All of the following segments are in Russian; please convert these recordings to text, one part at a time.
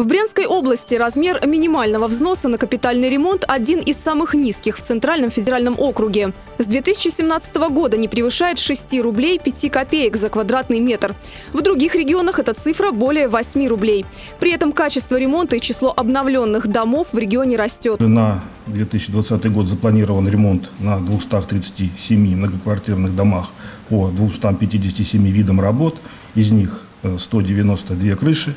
В Брянской области размер минимального взноса на капитальный ремонт один из самых низких в Центральном федеральном округе. С 2017 года не превышает 6 рублей 5 копеек за квадратный метр. В других регионах эта цифра более 8 рублей. При этом качество ремонта и число обновленных домов в регионе растет. На 2020 год запланирован ремонт на 237 многоквартирных домах по 257 видам работ. Из них 192 крыши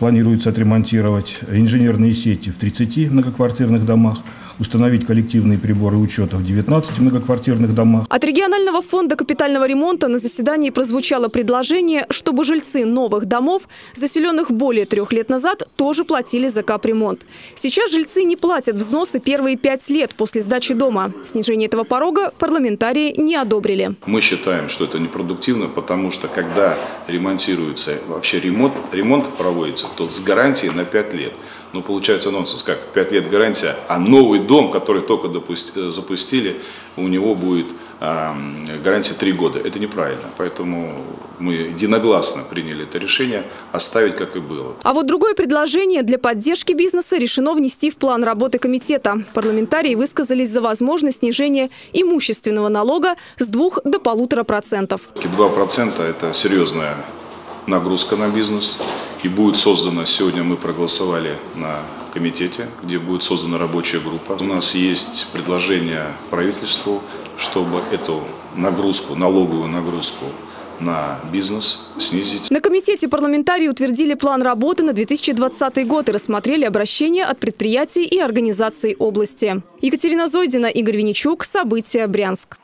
планируется отремонтировать инженерные сети в 30 многоквартирных домах, установить коллективные приборы учета в 19 многоквартирных домах. От регионального фонда капитального ремонта на заседании прозвучало предложение, чтобы жильцы новых домов, заселенных более трех лет назад, тоже платили за капремонт. Сейчас жильцы не платят взносы первые пять лет после сдачи дома. Снижение этого порога парламентарии не одобрили. Мы считаем, что это непродуктивно, потому что когда ремонтируется, вообще ремонт, ремонт проводится, то с гарантией на 5 лет. Ну, получается нонсенс, как 5 лет гарантия, а новый дом, который только допусти, запустили, у него будет э, гарантия 3 года. Это неправильно, поэтому мы единогласно приняли это решение оставить, как и было. А вот другое предложение для поддержки бизнеса решено внести в план работы комитета. Парламентарии высказались за возможность снижения имущественного налога с 2 до полутора процентов. 2% это серьезная нагрузка на бизнес. И будет создана, сегодня мы проголосовали на комитете, где будет создана рабочая группа. У нас есть предложение правительству, чтобы эту нагрузку, налоговую нагрузку на бизнес снизить. На комитете парламентарии утвердили план работы на 2020 год и рассмотрели обращения от предприятий и организаций области. Екатерина Зойдина, Игорь Винничук. События. Брянск.